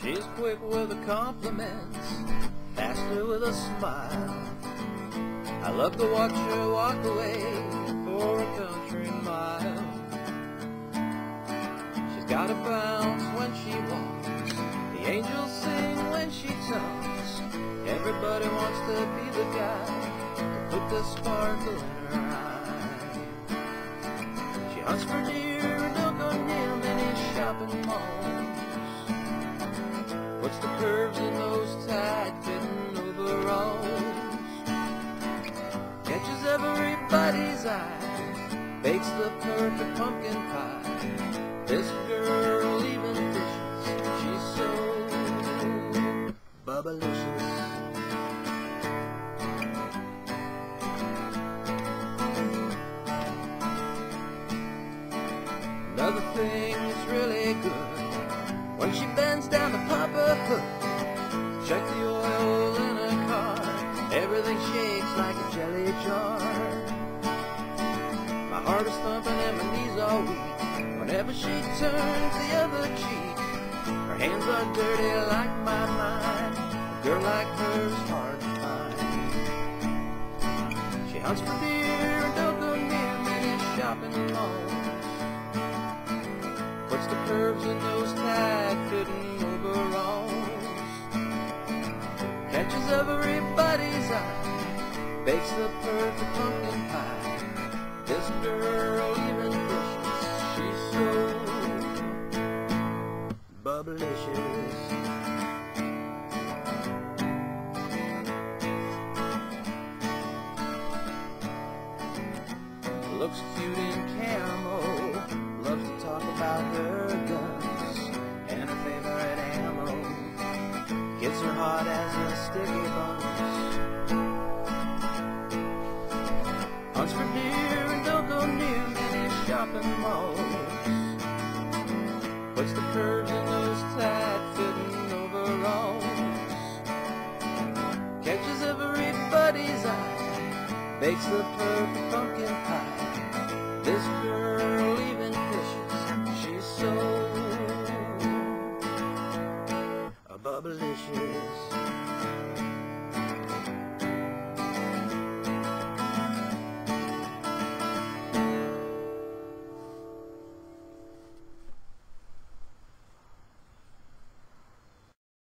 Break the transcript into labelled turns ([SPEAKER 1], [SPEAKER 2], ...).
[SPEAKER 1] quick with the compliments, faster with a smile. I love to watch her walk away for a country mile. She's got a bounce when she walks, the angels sing when she talks. Everybody wants to be the guy to put the sparkle in her eye. She hunts for What's the curves in those tight-fitting overalls? Catches everybody's eye, bakes the perfect pumpkin pie. This girl even dishes, she's so Bubba-licious. Another thing that's really good when she bends down to pop a hook. Check the oil in her car. Everything shakes like a jelly jar. My heart is thumping and my knees are weak. Whenever she turns the other cheek, her hands are dirty like my mind. A girl like her's hard to find. She hunts for beer and don't go near many shopping malls. What's the curves in Catches everybody's eye, bakes the perfect pumpkin pie. This girl even dishes, she's so Bubba-licious. Looks cute in camo, Hot as a sticky for deer and don't go near many shopping malls. What's the curves in those tight-fitting overalls? Catches everybody's eye, bakes the perfect